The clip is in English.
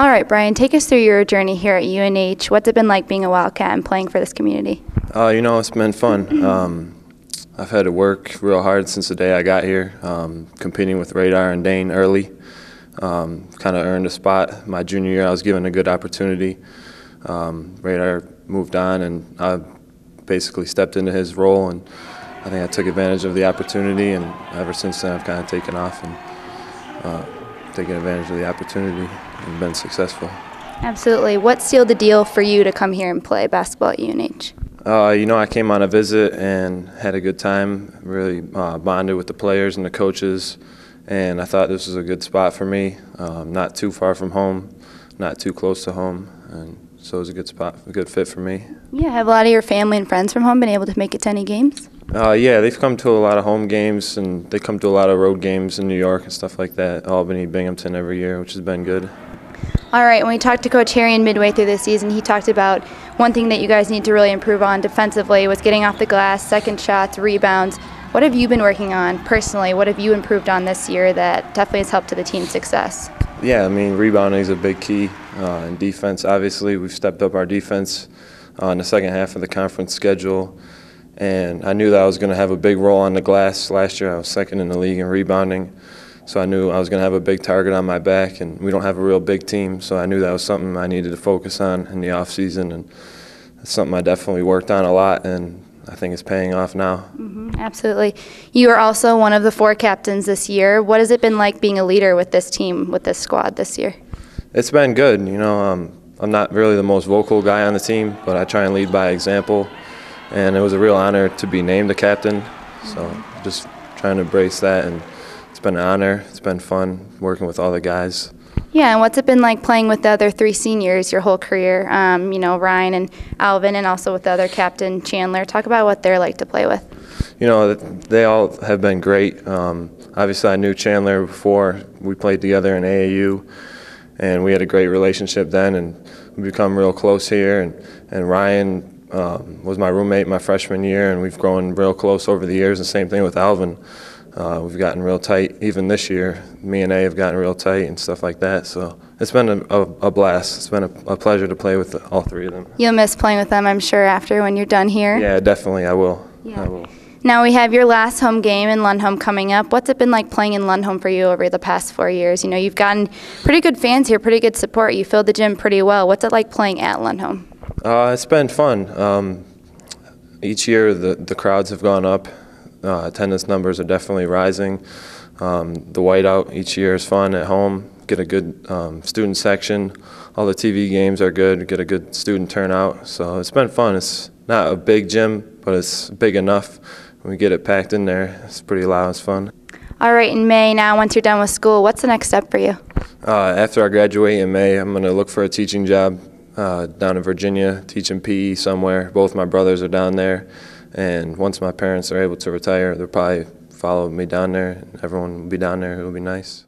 All right, Brian, take us through your journey here at UNH. What's it been like being a Wildcat and playing for this community? Uh, you know, it's been fun. Um, I've had to work real hard since the day I got here, um, competing with Radar and Dane early. Um, kind of earned a spot. My junior year, I was given a good opportunity. Um, Radar moved on, and I basically stepped into his role, and I think I took advantage of the opportunity. And ever since then, I've kind of taken off and uh, taken advantage of the opportunity and been successful. Absolutely. What sealed the deal for you to come here and play basketball at UNH? Uh, you know, I came on a visit and had a good time. Really uh, bonded with the players and the coaches, and I thought this was a good spot for me. Um, not too far from home, not too close to home, and so it was a good spot, a good fit for me. Yeah, have a lot of your family and friends from home been able to make it to any games? Uh, yeah, they've come to a lot of home games, and they come to a lot of road games in New York and stuff like that. Albany, Binghamton every year, which has been good. All right, when we talked to Coach Herrion midway through the season, he talked about one thing that you guys need to really improve on defensively was getting off the glass, second shots, rebounds. What have you been working on personally? What have you improved on this year that definitely has helped to the team's success? Yeah, I mean, rebounding is a big key. Uh, in defense, obviously, we've stepped up our defense uh, in the second half of the conference schedule. And I knew that I was going to have a big role on the glass. Last year, I was second in the league in rebounding. So I knew I was going to have a big target on my back, and we don't have a real big team, so I knew that was something I needed to focus on in the off season, and it's something I definitely worked on a lot, and I think it's paying off now. Mm-hmm, absolutely. You are also one of the four captains this year. What has it been like being a leader with this team, with this squad this year? It's been good. You know, um, I'm not really the most vocal guy on the team, but I try and lead by example, and it was a real honor to be named the captain. So just trying to embrace that and it's been an honor. It's been fun working with all the guys. Yeah, and what's it been like playing with the other three seniors your whole career? Um, you know, Ryan and Alvin, and also with the other captain, Chandler. Talk about what they're like to play with. You know, they all have been great. Um, obviously, I knew Chandler before we played together in AAU, and we had a great relationship then, and we become real close here. And, and Ryan um, was my roommate my freshman year, and we've grown real close over the years. And same thing with Alvin. Uh, we've gotten real tight. Even this year, me and A have gotten real tight and stuff like that. So it's been a, a, a blast. It's been a, a, pleasure to play with all three of them. You'll miss playing with them, I'm sure, after when you're done here. Yeah, definitely. I will. Yeah. I will. Now we have your last home game in Lundholm coming up. What's it been like playing in Lundholm for you over the past four years? You know, you've gotten pretty good fans here, pretty good support. You filled the gym pretty well. What's it like playing at Lundholm? Uh, it's been fun. Um, each year the, the crowds have gone up. Uh, attendance numbers are definitely rising. Um, the whiteout each year is fun at home. Get a good um, student section. All the TV games are good. Get a good student turnout. So it's been fun. It's not a big gym, but it's big enough. When we get it packed in there, it's pretty loud. It's fun. All right, in May now, once you're done with school, what's the next step for you? Uh, after I graduate in May, I'm going to look for a teaching job uh, down in Virginia, teaching PE somewhere. Both my brothers are down there. And once my parents are able to retire, they'll probably follow me down there. Everyone will be down there. It'll be nice.